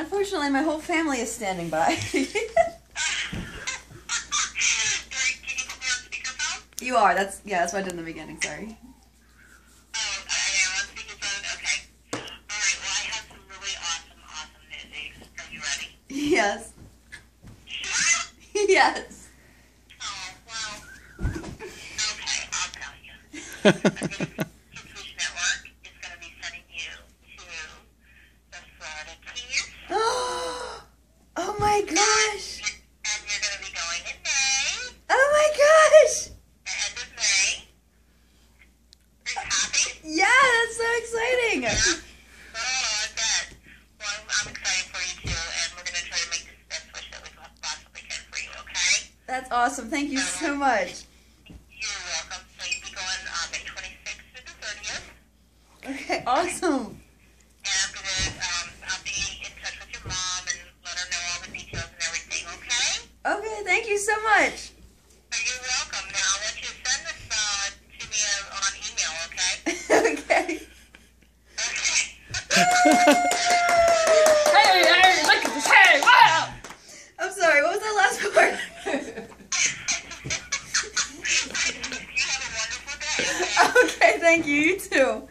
unfortunately, my whole family is standing by. You put me on speakerphone? you are. That's yeah. That's what I did in the beginning. Sorry. Oh, I am on speakerphone? Okay. Alright, well, I have some really awesome, awesome news. Are you ready? Yes. Yes. Oh, well. Okay, I'll tell you. Kids Wish Network is going to be sending you to the Florida Keys. oh my gosh. And you're going to be going in May, Oh my gosh. the end of May. Are you happy? Yeah, that's so exciting. Yeah? Oh, I bet. Well, I'm, I'm excited for you too, and we're going to try to make this the best wish that we possibly can for you, okay? That's awesome. Thank you so much. You're welcome. So you'll be going uh, May 26th through the 30th. Okay, awesome. And I'm going to, um, I'll be in touch with your mom and let her know all the details and everything, okay? Okay, thank you so much. You're welcome. Now, I want you to send this uh, to me uh, on email, okay? okay. Okay. Hey, hey, look at this. Hey, wow. I'm sorry. What was that last part? you have a wonderful day, okay? okay, thank you. You too.